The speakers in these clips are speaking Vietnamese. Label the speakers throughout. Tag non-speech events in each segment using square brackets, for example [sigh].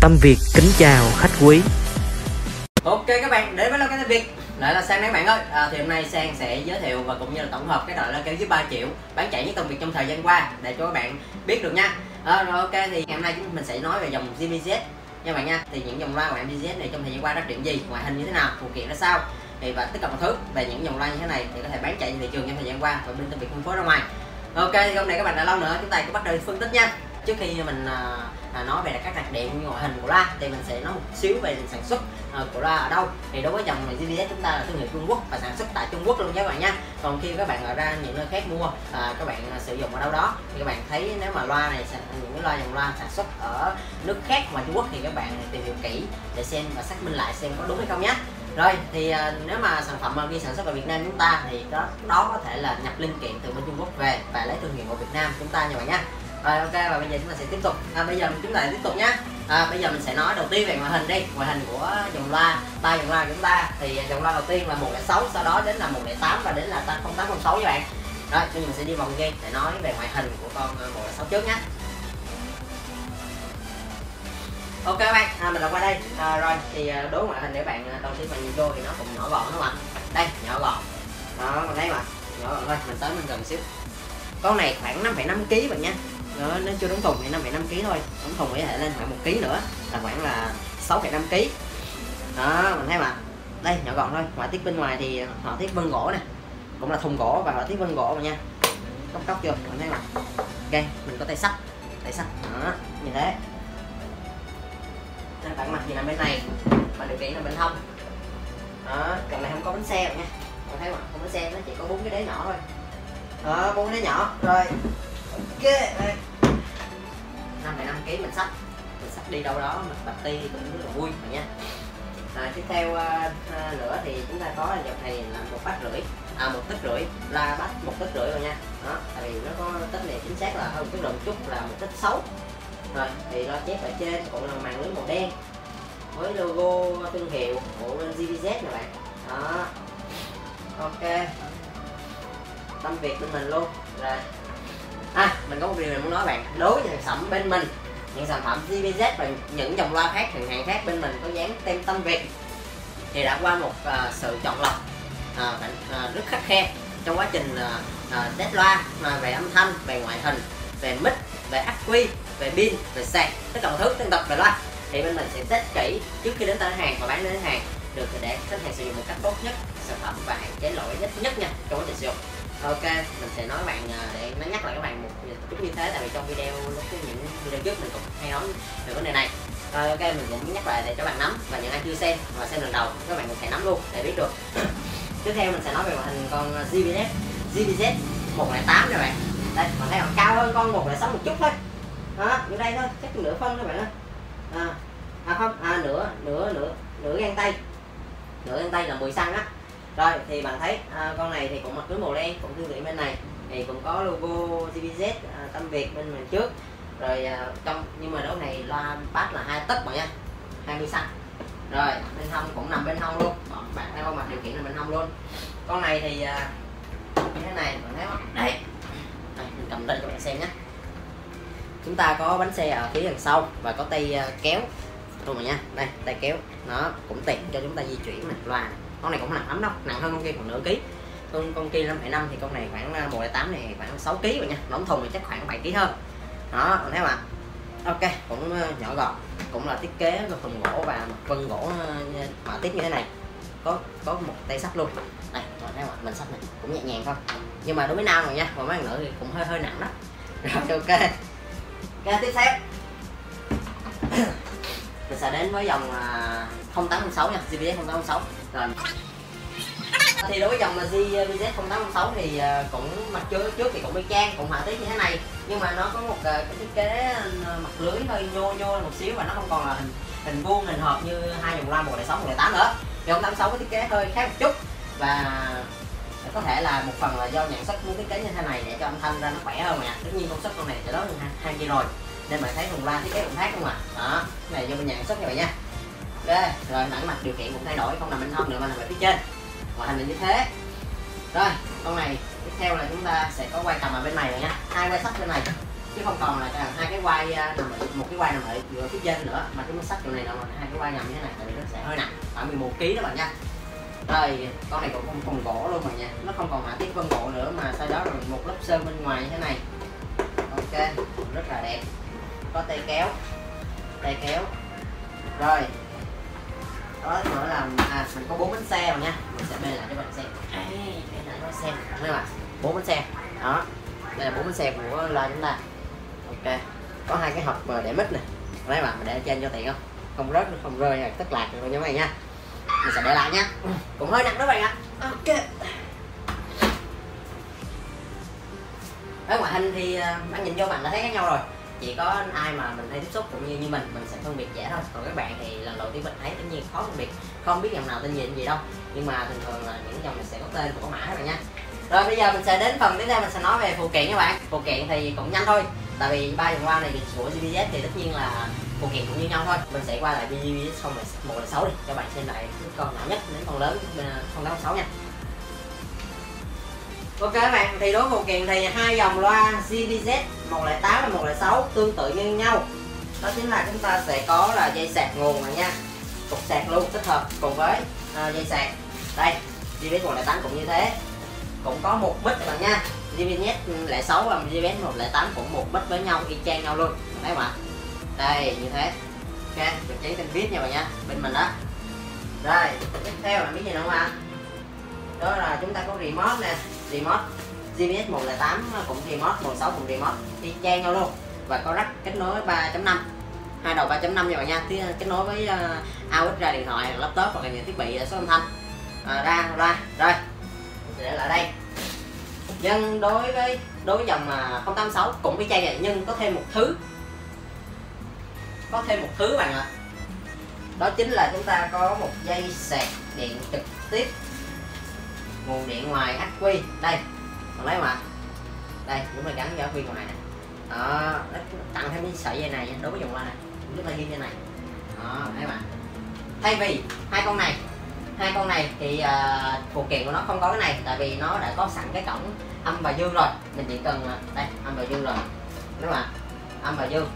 Speaker 1: Tâm Việt kính chào khách quý.
Speaker 2: Ok các bạn, đến với Lô tâm Việt lại là Sang các bạn ơi. À, Thì hôm nay Sang sẽ giới thiệu và cũng như là tổng hợp cái loại lô kéo dưới 3 triệu Bán chạy nhất Tâm Việt trong thời gian qua để cho các bạn biết được nha. À, Rồi ok thì ngày hôm nay chúng mình sẽ nói về dòng GBZ nha bạn nha Thì những dòng loa của MBZ này trong thời gian qua đặc điểm gì, ngoại hình như thế nào, phụ kiện ra sao thì và tất cả mọi thứ về những dòng loa như thế này thì có thể bán chạy trên thị trường trong thời gian qua và bên Tâm Việt phân phối ra ngoài. Ok thì hôm nay các bạn đã lâu nữa chúng ta cũng bắt đầu phân tích nha. Trước khi mình uh, à, nói về các đặc điểm ngoại hình của loa thì mình sẽ nói một xíu về sản xuất à, của loa ở đâu. Thì đối với dòng này chúng ta là thương hiệu Trung Quốc và sản xuất tại Trung Quốc luôn nhé các bạn nha còn khi các bạn ở ra những nơi khác mua à, các bạn à, sử dụng ở đâu đó thì các bạn thấy nếu mà loa này những cái loa dòng loa sản xuất ở nước khác ngoài Trung Quốc thì các bạn tìm hiểu kỹ để xem và xác minh lại xem có đúng hay không nhé. Rồi thì à, nếu mà sản phẩm mà ghi sản xuất ở Việt Nam chúng ta thì đó đó có thể là nhập linh kiện từ bên Trung Quốc về và lấy thương hiệu của Việt Nam chúng ta nha bạn nha rồi ok và bây giờ chúng ta sẽ tiếp tục. À, bây giờ chúng ta tiếp tục nhé à, bây giờ mình sẽ nói đầu tiên về ngoại hình đi. Ngoại hình của dòng loa ba dòng loa của chúng ta. Thì dòng loa đầu tiên là 106 sau đó đến là 108 và đến là 0806 các bạn. Rồi bây giờ mình sẽ đi vòng game để nói về ngoại hình của con à, 106 trước nhé ok các bạn à, mình đã qua đây. À, rồi thì à, đối ngoại hình để bạn à, đầu tiên mình nhìn vô thì nó cũng nhỏ gọn đúng không ạ? Đây nhỏ gọn. Đó mình thấy mà. Nhỏ gọn thôi mình tới mình gần xíu. Con này khoảng 5,5 kg bạn nha đó, nó chưa đóng thùng thì 5,5 kg thôi. Đóng thùng có thể lên khoảng một kg nữa là khoảng là 6,5 kg đó mình thấy mà. Đây nhỏ gọn thôi. Ngoại tiết bên ngoài thì họ thiết vân gỗ nè. Cũng là thùng gỗ và họ thiết vân gỗ mà nha. Cốc cốc chưa mình thấy mà. Ok mình có tay sắt. Tay sắt. Đó như thế. Tặng mặt thì nằm bên này mà điều khiển là bên hông. Đó còn này không có bánh xe rồi nha. Mình thấy mà không bánh xe nó chỉ có bốn cái đế nhỏ thôi. Đó bốn cái đế nhỏ. Rồi. Ok đây năm năm kg mình sắp mình sắp đi đâu đó mình bạch ti cũng rất là vui rồi nha. À, tiếp theo ờ, ờ, à, nữa thì chúng ta có dòng này là một bát rưỡi. À một tích rưỡi la bát một tích rưỡi rồi nha. Đó tại vì nó có tích này chính xác là hơn cái lượng chút là một tích sáu rồi thì lo chép ở trên cũng là màn lưới màu đen. Với logo thương hiệu của GVZ nè bạn. Đó. Ok. Tâm việt bên mình luôn. Rồi à mình có một điều mình muốn nói bạn. Đối với sản phẩm bên mình những sản phẩm GVZ và những dòng loa khác hàng hàng khác bên mình có dán tem tâm việt thì đã qua một uh, sự chọn lọc uh, uh, rất khắc khe trong quá trình uh, uh, test loa mà về âm thanh về ngoại hình về mic về ắc quy về pin về sạc tất cả mọi thứ tương tập về loa. Thì bên mình sẽ test kỹ trước khi đến tới hàng và bán đến hàng được để khách hàng sử dụng một cách tốt nhất sản phẩm và hạn chế lỗi nhất nhất nha trong quá trình sử dụng ok mình sẽ nói bạn à, để nó nhắc lại các bạn một chút như thế tại vì trong video lúc những video trước mình cũng hay nói về vấn đề này. Rồi ok mình cũng nhắc lại để cho bạn nắm và những ai chưa xem và xem lần đầu các bạn cũng sẽ nắm luôn để biết được. [coughs] Tiếp theo mình sẽ nói về màn hình con GBZ GBZ 108 này bạn. Đây mình thấy còn cao hơn con 106 một chút thôi. Đó như đây thôi chắc nửa phân thôi bạn ơi. À, à không à nửa nửa nửa nửa gang tay. Nửa gang tay là 10 xăng á rồi thì bạn thấy à, con này thì cũng mặt lưới màu đen cũng thương hiệu bên này. Thì cũng có logo GBZ à, tâm Việt bên mình trước. Rồi à, trong nhưng mà đấu này loa bass là hai tấc bạn nha 20 xăng rồi bên hông cũng nằm bên hông luôn. Bạn thấy không mặt điều khiển là bên hông luôn. Con này thì à, như thế này bạn thấy không? Đây, đây mình cầm lên cho bạn xem nhé. Chúng ta có bánh xe ở phía đằng sau và có tay à, kéo. Luôn rồi nha đây tay kéo. Nó cũng tiện cho chúng ta di chuyển này loa. này con này cũng nặng lắm đâu nặng hơn con kia khoảng nửa ký. Con con kia 5,5 thì con này khoảng à, 108 này khoảng 6 kg rồi nha nóng thùng thì chắc khoảng 7 kg hơn đó bạn thấy mà ok cũng à, nhỏ gọn cũng là thiết kế phần thùng gỗ và mặt vân gỗ à, họa tiết như thế này. Có có một tay sắt luôn. Đây còn thấy mà mình sắt này cũng nhẹ nhàng thôi. Nhưng mà đối với nam rồi nha còn mấy bạn nữ thì cũng hơi hơi nặng đó. [laughs] Rồi ok. Ok tiếp theo mình sẽ đến với dòng à, 0806 nha GVZ 0806 rồi. Thì đối với dòng là GVZ 0806 thì à, cũng mặt trước trước thì cũng y chang, cũng họa tiết như thế này. Nhưng mà nó có một à, cái thiết kế mặt lưới hơi nhô nhô một xíu và nó không còn là hình hình vuông hình hộp như hai dòng loa 106 108 nữa. Thì 0806 có thiết kế hơi khác một chút và có thể là một phần là do nhận xuất muốn thiết kế như thế này để cho âm thanh ra nó khỏe hơn mà. Tất nhiên công suất con này sẽ lớn hơn hai kia rồi nên bạn thấy thùng loa thiết kế cũng khác không à đó cái này do bên nhà sản xuất như vậy nha. Ok rồi mảng mặt điều kiện cũng thay đổi không nằm bên hông nữa mà nằm ở phía trên. Ngoại hình là như thế. Rồi con này tiếp theo là chúng ta sẽ có quay cầm ở bên này rồi nha. Hai quay sắt bên này chứ không còn là hai cái quay à, nằm ở, một cái quay nằm ở giữa phía trên nữa mà chúng ta sắt chỗ này là hai cái quay nằm như thế này tại vì nó sẽ hơi nặng khoảng 11 kg đó bạn nha. Rồi con này cũng không còn gỗ luôn mà nha. Nó không còn họa tiết vân gỗ nữa mà sau đó là một lớp sơn bên ngoài như thế này. Ok rất là đẹp có tay kéo. Tay kéo. Rồi. Đó nữa là à, mình có bốn bánh xe rồi nha. Mình sẽ bê lại cho bạn xem. À, bê lại cho xem. Thấy mà bốn bánh xe. Đó. Đây là bốn bánh xe của loa chúng ta. Ok. Có hai cái hộp để mít này lấy bạn mình để trên cho tiện không? Không rớt không rơi tất lạc rồi nha mày nha. Mình sẽ để lại nha. Cũng hơi nặng đó bạn ạ. Ok. Ở ngoại hình thì à, bạn nhìn vô bạn đã thấy khác nhau rồi chỉ có ai mà mình hay tiếp xúc cũng như như mình mình sẽ phân biệt dễ thôi. Còn các bạn thì lần đầu tiên mình thấy tất nhiên khó phân biệt, không biết dòng nào tên gì tên gì đâu. Nhưng mà thường thường là những dòng này sẽ có tên của mã các bạn nha. Rồi, bây giờ mình sẽ đến phần tiếp theo, mình sẽ nói về phụ kiện các bạn. Phụ kiện thì cũng nhanh thôi, tại vì ba dòng loa này của GBZ thì tất nhiên là phụ kiện cũng như nhau thôi. Mình sẽ qua lại GBZ xong rồi một là sáu đi, cho bạn xem lại con nhỏ nhất đến con lớn không tám sáu nha. Ok các bạn, thì đối phụ kiện thì hai dòng loa CDZ 108 và 106 tương tự như nhau. Đó chính là chúng ta sẽ có là dây sạc nguồn này nha. Cục sạc luôn tích hợp cùng với à, dây sạc. Đây, GBZ 108 cũng như thế. Cũng có một bit bạn nha. GBZ 06 và GBZ 108 cũng một mic với nhau, y chang nhau luôn. Đấy mà. Đây, như thế. Ok, được giấy tên viết nha bạn nha, bên mình đó. Rồi, tiếp theo là biết gì nữa không ạ? Đó là chúng ta có remote nè remote GPS 108 cũng remote 16 cũng remote y chang nhau luôn. Và có rắc kết nối 3.5 hai đầu 3.5 nha bạn nha. Ờ, kết nối với ờ, uh, AUX ra điện thoại laptop hoặc là những thiết bị số âm thanh. À, ra ra rồi. Để lại đây. Nhưng đối với đối với dòng mà 086 cũng y chang vậy nhưng có thêm một thứ. Có thêm một thứ bạn ạ. Đó chính là chúng ta có một dây sạc điện trực tiếp nguồn điện ngoài ắc quy đây còn lấy mà. Đây chúng ta gắn vào ắc quy ngoài này. Đó nó tặng thêm cái sợi dây này đối với dùng loa này. Chúng ta ghi như này. Đó thấy mà thay vì hai con này hai con này thì uh, phụ kiện của nó không có cái này tại vì nó đã có sẵn cái cổng âm và dương rồi. Mình chỉ cần ờ, đây âm và dương rồi. Đúng không ạ? Âm và dương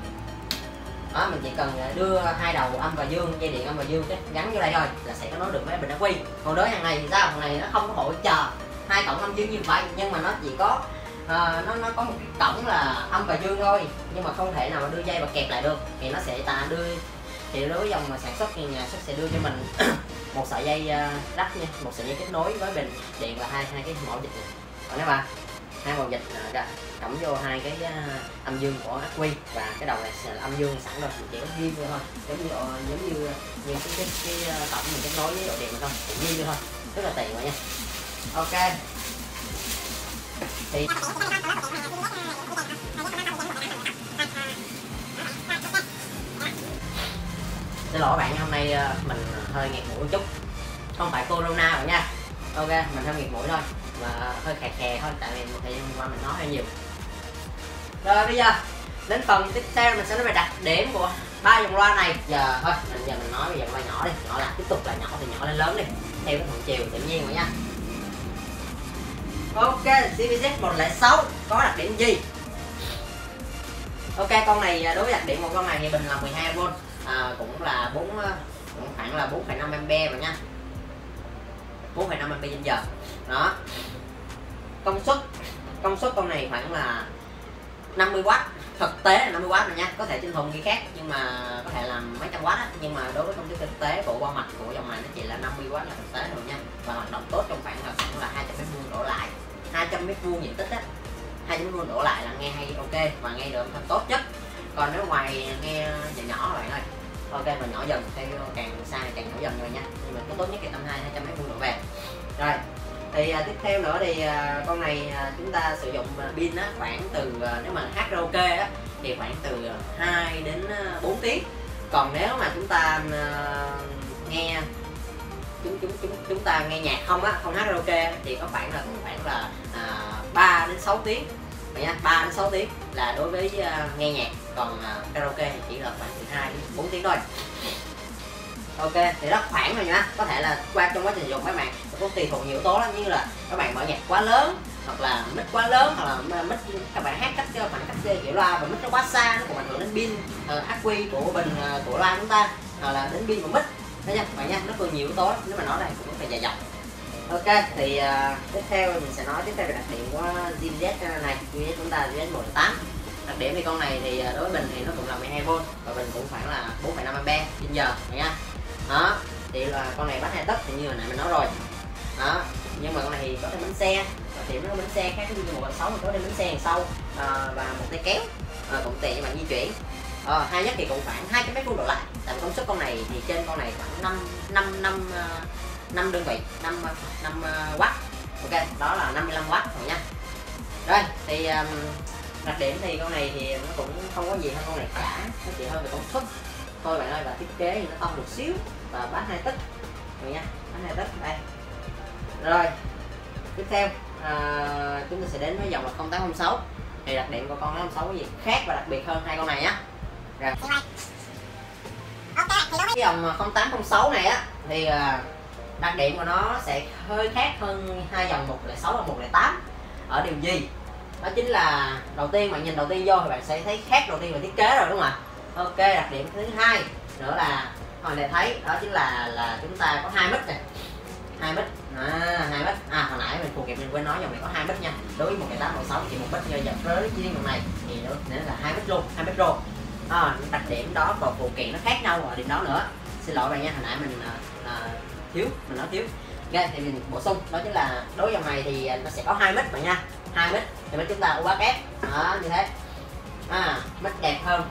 Speaker 2: đó mình chỉ cần à, đưa hai đầu âm và dương dây điện âm và dương cái gắn vô đây thôi là sẽ có nối được với bình ắc quy. Còn đối hàng này thì sao? Hàng này nó không có hỗ trợ hai cổng âm dương như vậy nhưng mà nó chỉ có à, nó nó có một cái cổng là âm và dương thôi nhưng mà không thể nào mà đưa dây và kẹp lại được. Thì nó sẽ ta đưa thì đối với dòng mà sản xuất thì nhà xuất sẽ đưa cho mình [coughs] một sợi dây à, đắt nha một sợi dây kết nối với bình điện và hai hai cái mẫu dịch này. Còn nếu mà hai màu dịch uh, cắm vô hai cái à, âm dương của ác quy. Và cái đầu này là âm dương sẵn rồi mình chỉ có ghi thôi. Giống như ờ, giống như à, như cái cái, cái, à, tổng mình kết nối với độ điện thôi không chỉ ghi thôi. Rất là tiện rồi nha. Ok. Thì xin lỗi bạn hôm nay mình hơi nghẹt mũi một chút. Không phải corona rồi nha. Ok mình hơi nghẹt mũi thôi mà hơi khè khè thôi tại vì một thời gian qua mình nói hơi nhiều. Rồi bây giờ đến phần tiếp theo mình sẽ nói về đặc điểm của ba dòng loa này. Giờ thôi mình giờ mình nói về dòng loa nhỏ đi nhỏ là tiếp tục là nhỏ thì nhỏ lên lớn đi theo cái thuận chiều tự nhiên rồi nha. Ok CVZ 106 có đặc điểm gì? Ok con này à, đối với đặc điểm của con này thì bình là 12V à, cũng là 4 à, cũng khoảng là 4,5 ampe mà nha. 4,5 ampe trên giờ. Đó công suất công suất con này khoảng là 50W thực tế là 50W này nha. Có thể trên thùng ghi khác, nhưng mà có thể là mấy trăm W á. Nhưng mà đối với công suất thực tế bộ qua mạch của dòng này, nó chỉ là 50W là thực tế rồi nha. Và hoạt động tốt trong khoảng là khoảng là 200 mét vuông đổ lại. 200 mét vuông diện tích á. 200 mét vuông đổ lại là nghe hay, ok. Và nghe được thật tốt nhất. Còn nếu ngoài nghe nhỏ nhỏ bạn ơi. Ok mà nhỏ dần, theo càng xa càng nhỏ dần rồi nha. Nhưng mà có tốt nhất cái tầm hai 200 mét vuông đổ về. Rồi thì à, tiếp theo nữa thì à, con này à, chúng ta sử dụng à, pin á khoảng từ à, nếu mà hát karaoke á thì khoảng từ à, 2 đến à, 4 tiếng. Còn nếu mà chúng ta à, nghe chúng chúng chúng chúng ta nghe nhạc không á không hát karaoke thì có khoảng là khoảng là à, 3 đến 6 tiếng. Nha 3 đến 6 tiếng là đối với uh, nghe nhạc. Còn uh, karaoke thì chỉ là khoảng từ 2 đến 4 tiếng thôi ok thì rất khoảng rồi nhá, có thể là qua trong quá trình dùng các bạn có tùy thuộc nhiều yếu tố lắm. Như là các bạn mở nhạc quá lớn hoặc là mic quá lớn hoặc là mic các bạn hát cách khoảng cách kiểu loa và mic nó quá xa nó cũng ảnh hưởng đến pin uh, quy của bình uh, của loa chúng ta hoặc là đến pin của mic. Đó nha các bạn nha nó còn nhiều yếu tố nếu mà nói này cũng phải dài dòng. Ok thì uh, tiếp theo mình sẽ nói tiếp theo về đặc điểm của GBZ này. GBZ chúng ta GBZ 1.8 đặc điểm thì con này thì đối với bình thì nó cũng là 12V và bình cũng khoảng là 4,5 A trên giờ nha đó thì là con này bánh hai tấc thì như hồi nãy mình nói rồi. Đó nhưng mà con này thì có thêm bánh xe. Thì nó bánh xe khác như một sáu có thêm bánh xe đằng sau. À, và một tay kéo. À, cũng tiện cho bạn di chuyển. À, hai nhất thì cũng khoảng hai cái mét vuông độ lại. Tại công suất con này thì trên con này khoảng năm năm năm năm đơn vị năm năm watt. Ok đó là 55 watt rồi nha. Rồi thì um, đặc điểm thì con này thì nó cũng không có gì hơn con này cả. Nó chỉ hơn về công suất thôi bạn ơi và thiết kế thì nó to một xíu và bán hai tấc. Rồi nha bán hai tấc đây. Rồi tiếp theo à, chúng ta sẽ đến với dòng là 0806 thì đặc điểm của con 0806 có gì khác và đặc biệt hơn hai con này nhá rồi. Cái dòng 0806 này á thì à, đặc điểm của nó sẽ hơi khác hơn hai dòng 106 và 108 ở điều gì? Đó chính là đầu tiên bạn nhìn đầu tiên vô thì bạn sẽ thấy khác đầu tiên về thiết kế rồi đúng không ạ ok đặc điểm thứ hai nữa là hồi này thấy đó chính là là chúng ta có hai mic này. Hai mic à hai mic. À hồi nãy mình phụ kịp mình quên nói dòng này có hai mic nha. Đối với một cái tám một sáu chỉ một mic như dập rớt riêng dòng này thì nữa là hai mic luôn hai mic luôn à, đặc điểm đó và phụ kiện nó khác nhau ở điểm đó nữa. Xin lỗi bạn nha hồi nãy mình à, à, thiếu mình nói thiếu. Ok thì mình bổ sung đó chính là đối dòng này thì à, nó sẽ có hai mic bạn nha. Hai mic thì bên chúng ta UHF đó như thế. À mic đẹp hơn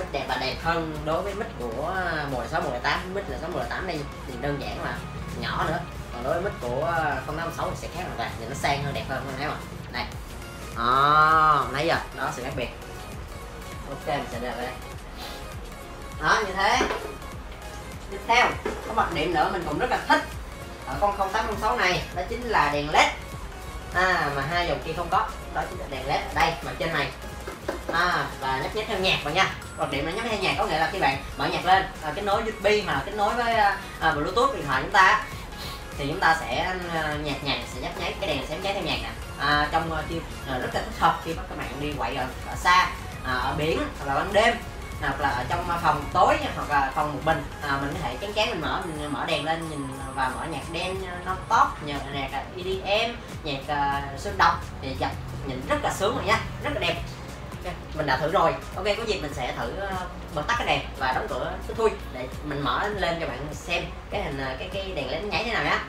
Speaker 2: mic đẹp và đẹp hơn đối với mic của mùa 6 mùa 8 mic là 6 mùa 8 đây thì đơn giản là nhỏ nữa. Còn đối với mic của 086 thì sẽ khác hoàn toàn thì nó sang hơn đẹp hơn không thấy không đây. À, nãy giờ đó sự khác biệt. Ok mình sẽ đặt đây. Đó như thế. Tiếp theo có một điểm nữa mình cũng rất là thích ở con 0806 này đó chính là đèn led. À mà hai dòng kia không có đó chính là đèn led ở đây mà trên này à, và nhấp nhấp theo nhạc vào nha. Còn điểm là nhấp theo nhạc có nghĩa là khi bạn mở nhạc lên à, kết nối USB mà kết nối với à, à, bluetooth điện thoại chúng ta thì chúng ta sẽ à, nhạc nhạc sẽ nhấp nháy cái đèn sẽ nháy theo nhạc nè. À, trong uh, rất là thích hợp khi các bạn đi quậy ở, ở xa à, ở biển hoặc là ban đêm hoặc là ở trong phòng tối hoặc là phòng một mình. À, mình có thể chán chán mình mở mình mở đèn lên nhìn và mở nhạc đen non top nhạc nhạc EDM nhạc uh, sôi động thì dập nhìn rất là sướng rồi nha rất là đẹp mình đã thử rồi. Ok có gì mình sẽ thử ờ, bật tắt cái đèn và đóng cửa cái thui để mình mở lên cho bạn xem cái hình ờ, cái cái đèn lên nháy thế nào nhá.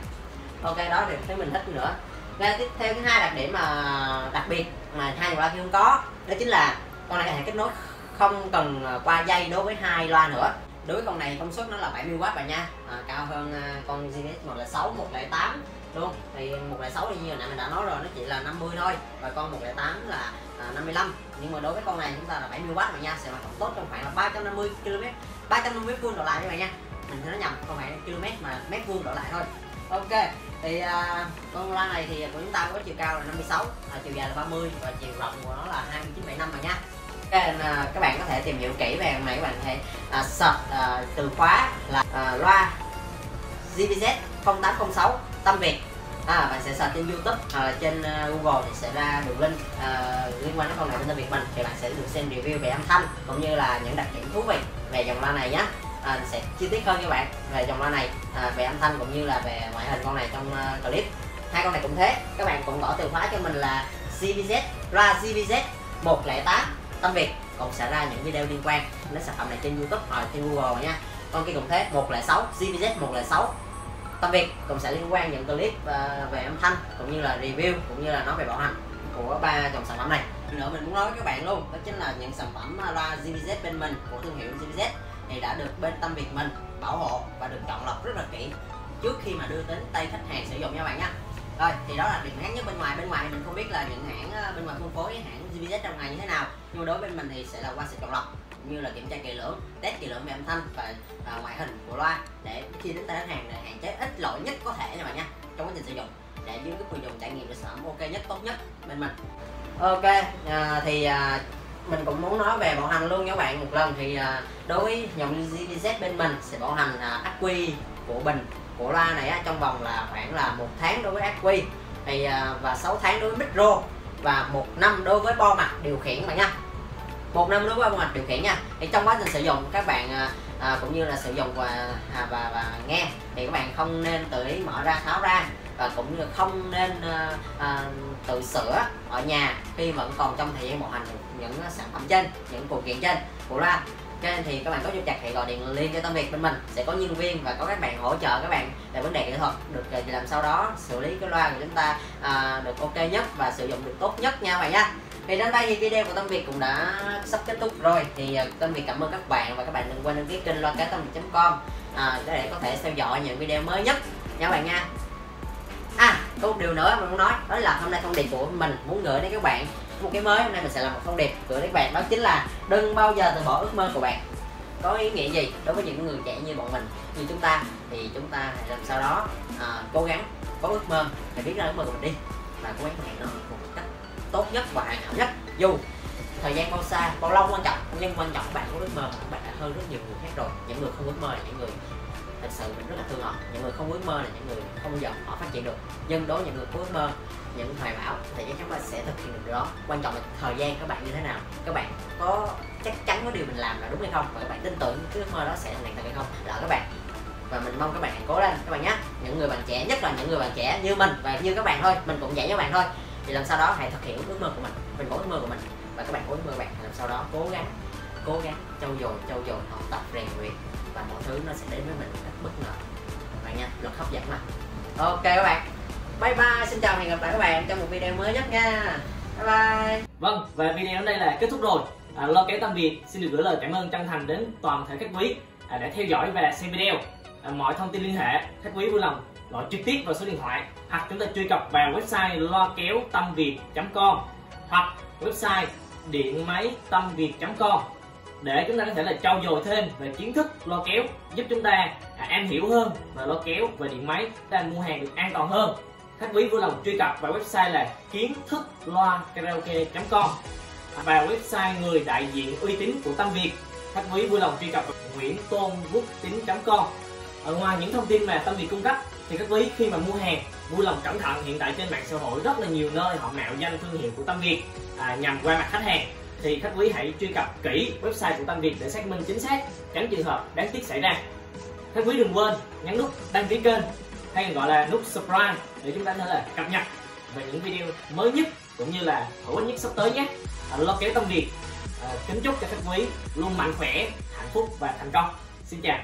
Speaker 2: Ok đó thì thấy mình thích nữa. Và tiếp theo thứ hai đặc điểm mà đặc biệt mà hai loa kia không có đó chính là con này có thể kết nối không cần ờ, qua dây đối với hai loa nữa. Đối với con này công suất nó là 70W bạn nha. À, cao hơn à, con GS 106 108 luôn thì 106 thì như hồi nãy mình đã nói rồi nó chỉ là 50 thôi. Và con 108 là à, 55 nhưng mà đối với con này chúng ta là 70W rồi nha sẽ hoạt động tốt trong khoảng là 350 km 350 mét vuông đổ lại các bạn nha. Mình thấy nó nhầm không phải km mà mét vuông đổ lại thôi. Ok thì à, con loa này thì của chúng ta có chiều cao là 56 à, chiều dài là 30 và chiều rộng của nó là 29,5 bạn nha. Nên À, các bạn có thể tìm hiểu kỹ về con này các bạn có thể à, search à, từ khóa là à, loa GBZ 0806 Tâm Việt à, bạn sẽ search trên YouTube hoặc là trên uh, Google thì sẽ ra đường link uh, liên quan đến con này tên ta Việt mình. Thì bạn sẽ được xem review về âm thanh cũng như là những đặc điểm thú vị về dòng loa này nhé à, sẽ chi tiết hơn cho bạn về dòng loa này à, về âm thanh cũng như là về ngoại hình con này trong uh, clip. Hai con này cũng thế các bạn cũng gõ từ khóa cho mình là CBZ ra GBZ 108 Tâm Việt cũng sẽ ra những video liên quan đến sản phẩm này trên YouTube hoặc trên Google nha. Con kia cũng thế 106 GBZ 106 Tâm Việt cũng sẽ liên quan những clip ờ, về âm thanh, cũng như là review, cũng như là nói về bảo hành của ba dòng sản phẩm này. Nữa mình muốn nói với các bạn luôn, đó chính là những sản phẩm ờ, loa GBZ bên mình, của thương hiệu GBZ thì đã được bên Tâm Việt mình bảo hộ và được chọn lọc rất là kỹ trước khi mà đưa đến tay khách hàng sử dụng nha bạn nhé rồi, thì đó là điểm khác nhất bên ngoài. Bên ngoài mình không biết là những hãng ờ, bên ngoài phân phối hãng GVZ trong ngày như thế nào, nhưng mà đối với bên mình thì sẽ là qua sự chọn lọc như là kiểm tra kỳ lưỡng test kỳ lưỡng về âm thanh và à, ngoại hình của loa để khi đến tay khách hàng để hạn chế ít lỗi nhất có thể nha bạn nha trong quá trình sử dụng. Để giúp người dùng trải nghiệm được sản phẩm ok nhất tốt nhất bên mình. Ok à, thì à, mình cũng muốn nói về bảo hành luôn các bạn. Một lần thì à, đối với dòng GDZ bên mình sẽ bảo hành à, ắc quy của bình của loa này á, trong vòng là khoảng là một tháng đối với ắc quy. Thì thì à, và 6 tháng đối với micro và một năm đối với bo mặt điều khiển bạn nha một năm đối với quy hoạch điều khiển nha. Thì trong quá trình sử dụng các bạn à, à, cũng như là sử dụng và à, và và nghe thì các bạn không nên tự ý mở ra tháo ra và cũng như không nên à, à, tự sửa ở nhà khi vẫn còn trong thời gian bảo hành những sản phẩm trên những phụ kiện trên. Của loa cho nên thì các bạn có nhu chặt thì gọi điện liên cho Tâm Việt bên mình. Sẽ có nhân viên và có các bạn hỗ trợ các bạn về vấn đề kỹ thuật. Được làm sau đó xử lý cái loa của chúng ta à, được ok nhất và sử dụng được tốt nhất nha các bạn nha thì đến đây thì video của Tâm Việt cũng đã sắp kết thúc rồi. Thì à, Tâm Việt cảm ơn các bạn và các bạn đừng quên đăng ký kênh loa cá tâm việt.com à, để có thể theo dõi những video mới nhất. Nha các bạn nha. À có một điều nữa mình muốn nói đó là hôm nay thông điệp của mình muốn gửi đến các bạn một cái mới. Hôm nay mình sẽ làm một thông điệp gửi đến các bạn đó chính là đừng bao giờ từ bỏ ước mơ của bạn. Có ý nghĩa gì đối với những người trẻ như bọn mình như chúng ta? Thì chúng ta hãy làm sao đó à, cố gắng có ước mơ hãy viết ra ước mơ của mình đi và cố gắng thực hiện nó một tốt nhất và hoàn hảo nhất. Dù thời gian bao xa, bao lâu quan trọng, nhưng quan trọng các bạn có ước mơ các bạn đã hơn rất nhiều người khác rồi. Những người không ước mơ là những người thật sự mình rất là thương họ. Những người không ước mơ là những người không bao giờ họ phát triển được. Nhưng đối với những người có ước mơ, những hoài bão, thì chắc chắn bạn sẽ thực hiện được điều đó. Quan trọng là thời gian các bạn như thế nào. Các bạn có chắc chắn có điều mình làm là đúng hay không? Và các bạn tin tưởng cái ước mơ đó sẽ thành thật hay không? Là các bạn. Và mình mong các bạn hãy cố lên các bạn nhé. Những người bạn trẻ, nhất là những người bạn trẻ như mình và như các bạn thôi, mình cũng dạy các bạn thôi thì làm sao đó hãy thực hiện ước mơ của mình mình có ước mơ của mình và các bạn có ước mơ của bạn làm sao đó cố gắng cố gắng trau dồi trau dồi học tập rèn luyện và mọi thứ nó sẽ đến với mình một cách bất ngờ. Các bạn nha luật hấp dẫn mà. Ok các bạn. Bye bye xin chào hẹn gặp lại các bạn trong một video mới nhất nha. Bye bye.
Speaker 3: Vâng, và video đến đây là kết thúc rồi. À, lo kéo tâm biệt xin được gửi lời cảm ơn chân thành đến toàn thể khách quý à, đã theo dõi và xem video. À, mọi thông tin liên hệ, khách quý vui lòng gọi trực tiếp vào số điện thoại hoặc chúng ta truy cập vào website lo kéo tâm việt.com hoặc website điện máy tâm việt.com để chúng ta có thể là trau dồi thêm về kiến thức lo kéo giúp chúng ta à, em hiểu hơn về lo kéo và điện máy chúng ta mua hàng được an toàn hơn. Khách quý vui lòng truy cập vào website là kiến thức loa karaoke.com à, và website người đại diện uy tín của Tâm Việt. Khách quý vui lòng truy cập nguyễn tôn quốc tính.com ở ngoài những thông tin mà Tâm Việt cung cấp thì các quý khi mà mua hàng vui lòng cẩn thận hiện tại trên mạng xã hội rất là nhiều nơi họ mạo danh thương hiệu của Tâm Việt à, nhằm qua mặt khách hàng. Thì khách quý hãy truy cập kỹ website của Tâm Việt để xác minh chính xác tránh trường hợp đáng tiếc xảy ra. Khách quý đừng quên nhấn nút đăng ký kênh hay còn gọi là nút subscribe để chúng ta có thể là cập nhật về những video mới nhất cũng như là hữu ích nhất sắp tới nhé. À, lo kéo tâm việt à, kính chúc cho khách quý luôn mạnh khỏe hạnh phúc và thành công. Xin chào.